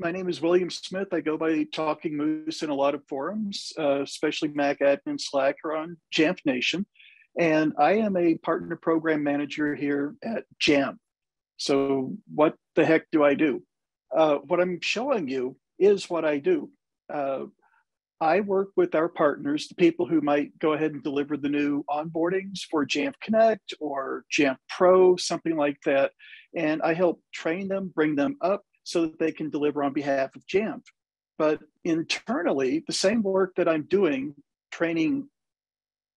my name is William Smith. I go by Talking Moose in a lot of forums, uh, especially Mac Admin Slack or on Jamf Nation. And I am a partner program manager here at Jamf. So, what the heck do I do? Uh, what I'm showing you is what I do. Uh, I work with our partners, the people who might go ahead and deliver the new onboardings for Jamf Connect or Jamf Pro, something like that. And I help train them, bring them up so that they can deliver on behalf of Jamf. But internally, the same work that I'm doing, training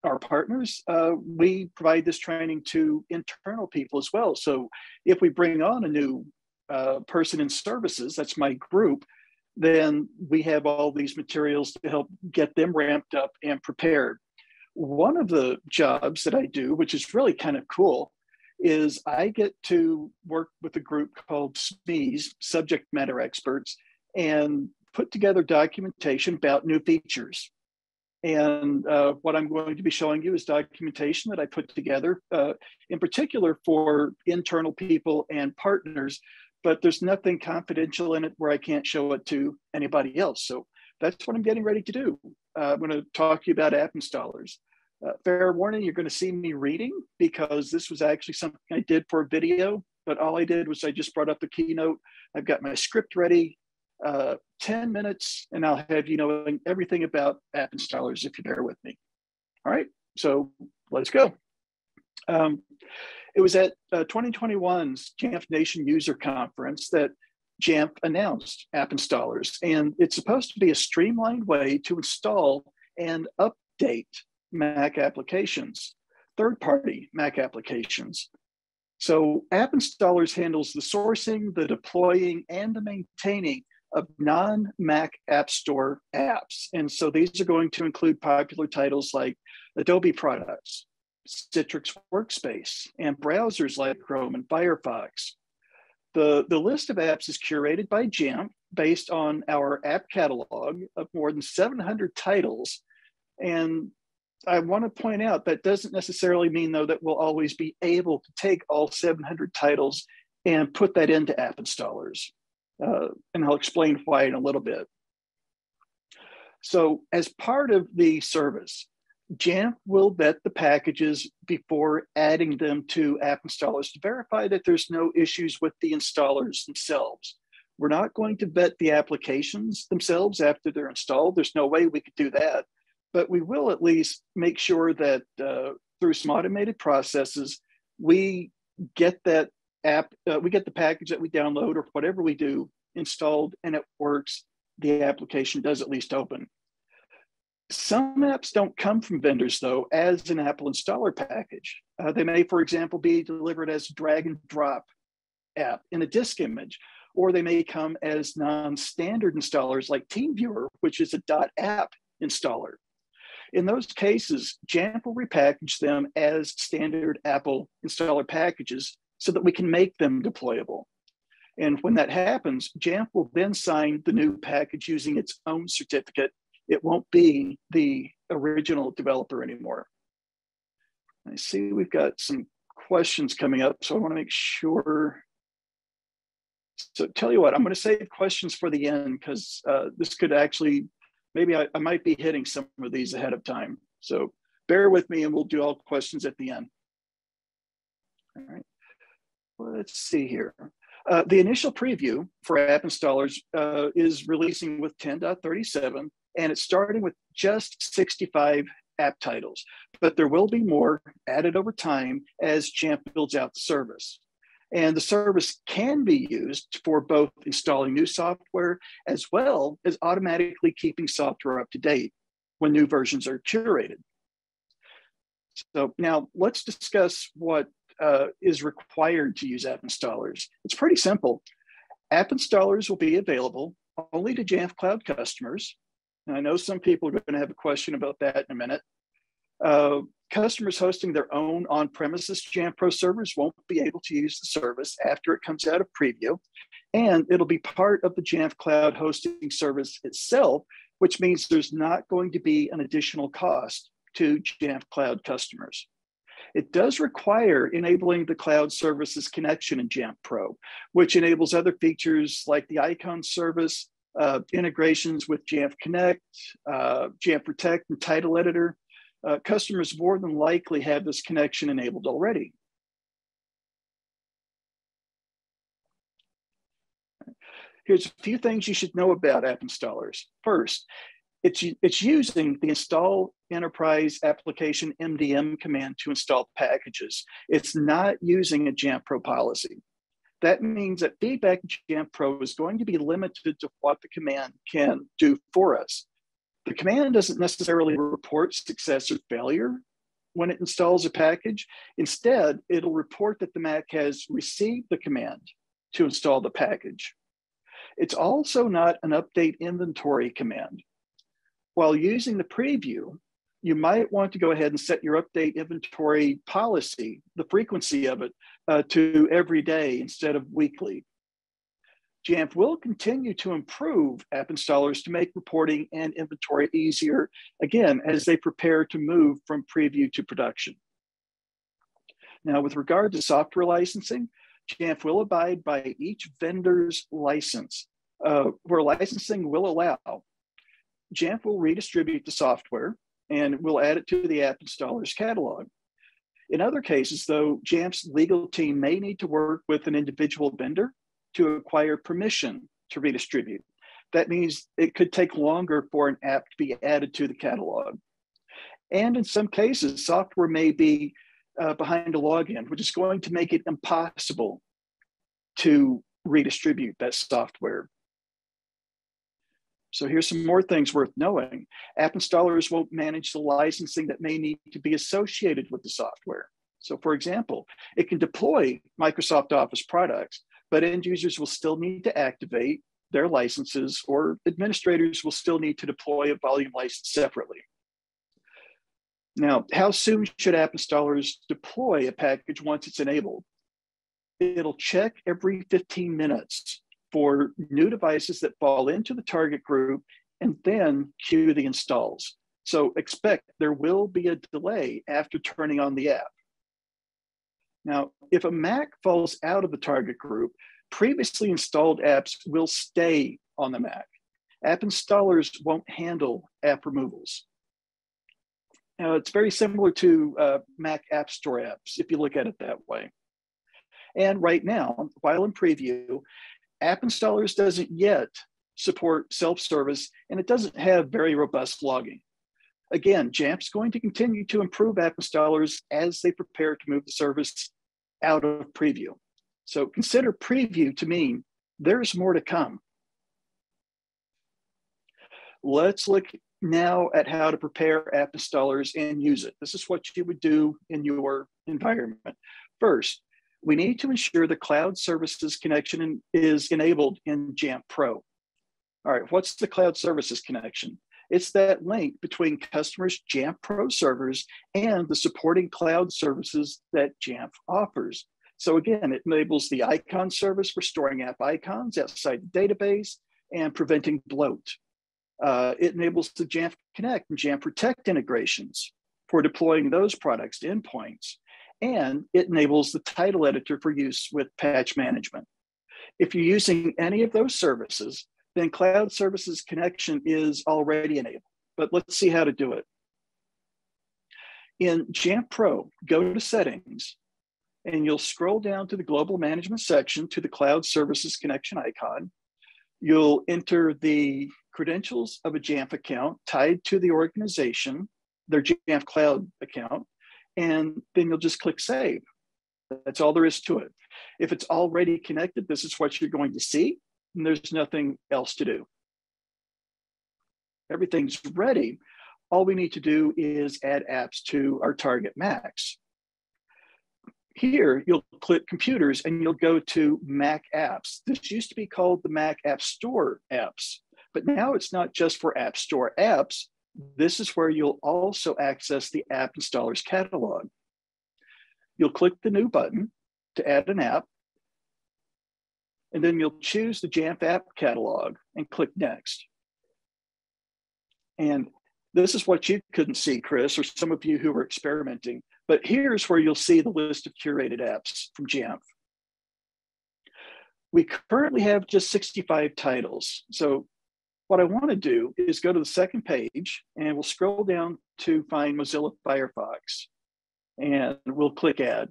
our partners, uh, we provide this training to internal people as well. So if we bring on a new uh, person in services, that's my group, then we have all these materials to help get them ramped up and prepared. One of the jobs that I do, which is really kind of cool, is I get to work with a group called SMEs, subject matter experts, and put together documentation about new features. And uh, what I'm going to be showing you is documentation that I put together, uh, in particular for internal people and partners but there's nothing confidential in it where I can't show it to anybody else. So that's what I'm getting ready to do. Uh, I'm going to talk to you about app installers. Uh, fair warning, you're going to see me reading because this was actually something I did for a video, but all I did was I just brought up the keynote. I've got my script ready, uh, 10 minutes, and I'll have you knowing everything about app installers if you bear with me. All right, so let's go. Um, it was at uh, 2021's Jamf Nation User Conference that Jamf announced app installers, and it's supposed to be a streamlined way to install and update Mac applications, third party Mac applications. So, app installers handles the sourcing, the deploying, and the maintaining of non Mac App Store apps. And so, these are going to include popular titles like Adobe products, Citrix Workspace and browsers like Chrome and Firefox. The, the list of apps is curated by Jamf based on our app catalog of more than 700 titles. And I want to point out that doesn't necessarily mean, though, that we'll always be able to take all 700 titles and put that into app installers. Uh, and I'll explain why in a little bit. So, as part of the service, Jamf will vet the packages before adding them to app installers to verify that there's no issues with the installers themselves. We're not going to vet the applications themselves after they're installed. There's no way we could do that. But we will at least make sure that uh, through some automated processes, we get that app, uh, we get the package that we download or whatever we do installed and it works. The application does at least open. Some apps don't come from vendors, though, as an Apple installer package. Uh, they may, for example, be delivered as drag and drop app in a disk image, or they may come as non standard installers like TeamViewer, which is a dot .app installer. In those cases, Jamf will repackage them as standard Apple installer packages so that we can make them deployable. And when that happens, Jamf will then sign the new package using its own certificate it won't be the original developer anymore. I see we've got some questions coming up, so I want to make sure. So tell you what, I'm going to save questions for the end because uh, this could actually, maybe I, I might be hitting some of these ahead of time. So bear with me and we'll do all questions at the end. All right, let's see here. Uh, the initial preview for app installers uh, is releasing with 10.37 and it's starting with just 65 app titles, but there will be more added over time as Jamf builds out the service. And the service can be used for both installing new software as well as automatically keeping software up to date when new versions are curated. So now let's discuss what uh, is required to use app installers. It's pretty simple. App installers will be available only to Jamf Cloud customers and I know some people are going to have a question about that in a minute. Uh, customers hosting their own on-premises Jamf Pro servers won't be able to use the service after it comes out of preview, and it'll be part of the Jamf Cloud hosting service itself, which means there's not going to be an additional cost to Jamf Cloud customers. It does require enabling the cloud services connection in Jamf Pro, which enables other features like the icon service, uh, integrations with Jamf Connect, uh, Jamf Protect, and Title Editor. Uh, customers more than likely have this connection enabled already. Here's a few things you should know about app installers. First, it's, it's using the install enterprise application MDM command to install packages. It's not using a Jamf Pro policy. That means that feedback in Jamf Pro is going to be limited to what the command can do for us. The command doesn't necessarily report success or failure when it installs a package. Instead, it'll report that the Mac has received the command to install the package. It's also not an update inventory command. While using the preview, you might want to go ahead and set your update inventory policy, the frequency of it, uh, to every day instead of weekly. Jamf will continue to improve app installers to make reporting and inventory easier, again, as they prepare to move from preview to production. Now, with regard to software licensing, Jamf will abide by each vendor's license, uh, where licensing will allow. Jamf will redistribute the software and will add it to the app installer's catalog. In other cases, though, Jamf's legal team may need to work with an individual vendor to acquire permission to redistribute. That means it could take longer for an app to be added to the catalog. And in some cases, software may be uh, behind a login, which is going to make it impossible to redistribute that software. So here's some more things worth knowing. App installers won't manage the licensing that may need to be associated with the software. So for example, it can deploy Microsoft Office products, but end users will still need to activate their licenses or administrators will still need to deploy a volume license separately. Now, how soon should app installers deploy a package once it's enabled? It'll check every 15 minutes for new devices that fall into the target group and then queue the installs. So expect there will be a delay after turning on the app. Now, if a Mac falls out of the target group, previously installed apps will stay on the Mac. App installers won't handle app removals. Now, it's very similar to uh, Mac App Store apps, if you look at it that way. And right now, while in preview, App Installers doesn't yet support self-service, and it doesn't have very robust logging. Again, Jamf's going to continue to improve app installers as they prepare to move the service out of preview. So consider preview to mean there's more to come. Let's look now at how to prepare app installers and use it. This is what you would do in your environment. First, we need to ensure the cloud services connection is enabled in Jamf Pro. All right, what's the cloud services connection? It's that link between customers' Jamf Pro servers and the supporting cloud services that Jamf offers. So again, it enables the icon service for storing app icons outside the database and preventing bloat. Uh, it enables the Jamf Connect and Jamf Protect integrations for deploying those products to endpoints and it enables the title editor for use with patch management. If you're using any of those services, then Cloud Services Connection is already enabled, but let's see how to do it. In Jamf Pro, go to Settings, and you'll scroll down to the Global Management section to the Cloud Services Connection icon. You'll enter the credentials of a Jamf account tied to the organization, their Jamf Cloud account, and then you'll just click save. That's all there is to it. If it's already connected, this is what you're going to see, and there's nothing else to do. Everything's ready. All we need to do is add apps to our target Macs. Here, you'll click computers and you'll go to Mac apps. This used to be called the Mac App Store apps, but now it's not just for App Store apps, this is where you'll also access the app installer's catalog. You'll click the new button to add an app, and then you'll choose the Jamf app catalog and click next. And this is what you couldn't see, Chris, or some of you who were experimenting. But here's where you'll see the list of curated apps from Jamf. We currently have just 65 titles. So what I want to do is go to the second page and we'll scroll down to find Mozilla Firefox and we'll click add.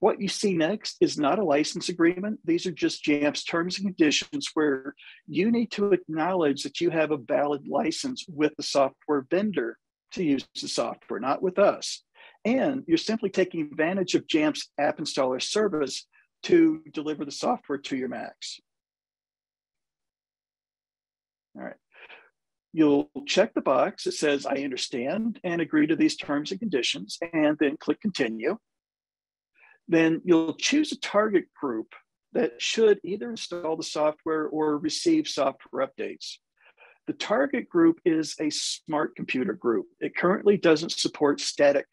What you see next is not a license agreement. These are just Jamf's terms and conditions where you need to acknowledge that you have a valid license with the software vendor to use the software, not with us. And you're simply taking advantage of Jamf's app installer service to deliver the software to your Macs. All right. You'll check the box that says, I understand and agree to these terms and conditions, and then click continue then you'll choose a target group that should either install the software or receive software updates. The target group is a smart computer group. It currently doesn't support static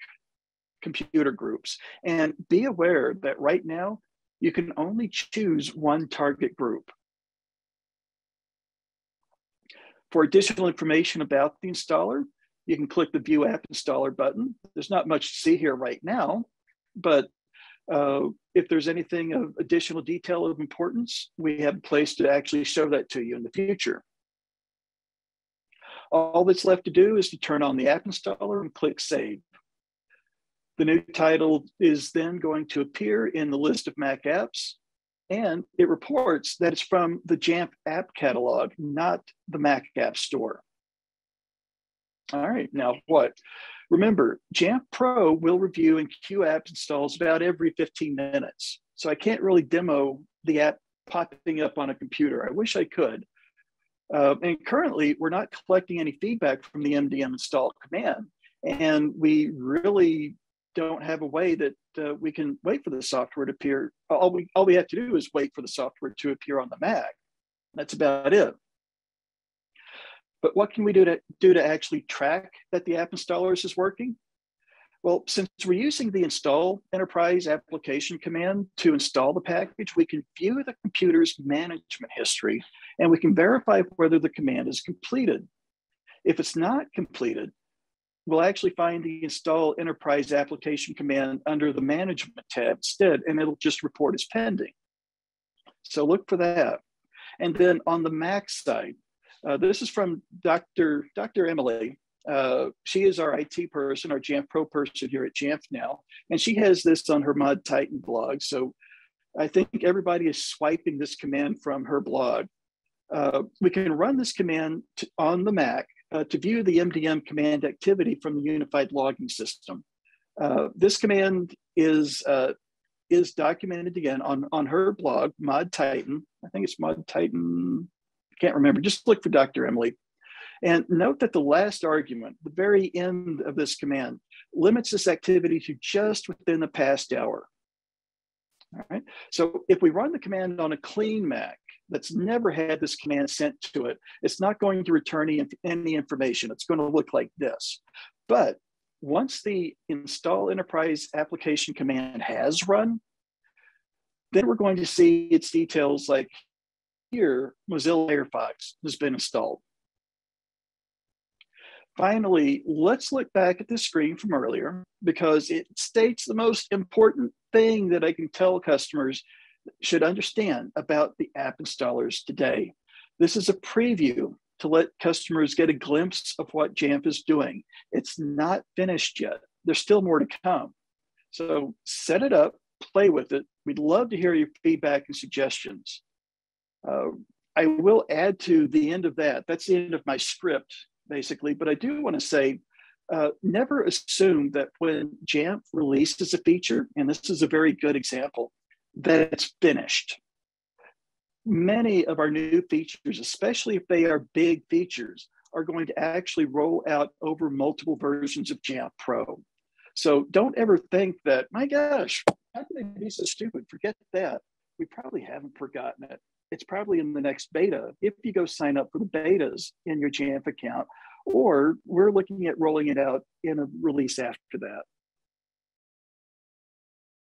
computer groups. And be aware that right now, you can only choose one target group. For additional information about the installer, you can click the View App Installer button. There's not much to see here right now, but uh, if there's anything of additional detail of importance, we have a place to actually show that to you in the future. All that's left to do is to turn on the app installer and click save. The new title is then going to appear in the list of Mac apps, and it reports that it's from the Jamf app catalog, not the Mac App Store. All right, now what? Remember, Jamf Pro will review and queue app installs about every 15 minutes. So I can't really demo the app popping up on a computer. I wish I could. Uh, and currently, we're not collecting any feedback from the MDM install command. And we really don't have a way that uh, we can wait for the software to appear. All we, all we have to do is wait for the software to appear on the Mac. That's about it. But what can we do to do to actually track that the app installers is working? Well, since we're using the install enterprise application command to install the package, we can view the computer's management history and we can verify whether the command is completed. If it's not completed, we'll actually find the install enterprise application command under the management tab instead, and it'll just report as pending. So look for that. And then on the Mac side, uh, this is from Dr. Dr. Emily. Uh, she is our IT person, our Jamf Pro person here at Jamf now, and she has this on her Mod Titan blog. So I think everybody is swiping this command from her blog. Uh, we can run this command on the Mac uh, to view the MDM command activity from the unified logging system. Uh, this command is uh, is documented again on, on her blog, Mod Titan. I think it's Mod Titan can't remember. Just look for Dr. Emily. And note that the last argument, the very end of this command, limits this activity to just within the past hour. All right. So if we run the command on a clean Mac that's never had this command sent to it, it's not going to return any, any information. It's going to look like this. But once the install enterprise application command has run, then we're going to see its details like here, Mozilla Firefox has been installed. Finally, let's look back at the screen from earlier because it states the most important thing that I can tell customers should understand about the app installers today. This is a preview to let customers get a glimpse of what Jamf is doing. It's not finished yet. There's still more to come. So set it up, play with it. We'd love to hear your feedback and suggestions. Uh, I will add to the end of that. That's the end of my script, basically. But I do want to say uh, never assume that when Jamf releases a feature, and this is a very good example, that it's finished. Many of our new features, especially if they are big features, are going to actually roll out over multiple versions of Jamf Pro. So don't ever think that, my gosh, how can they be so stupid? Forget that. We probably haven't forgotten it it's probably in the next beta if you go sign up for the betas in your Jamf account, or we're looking at rolling it out in a release after that.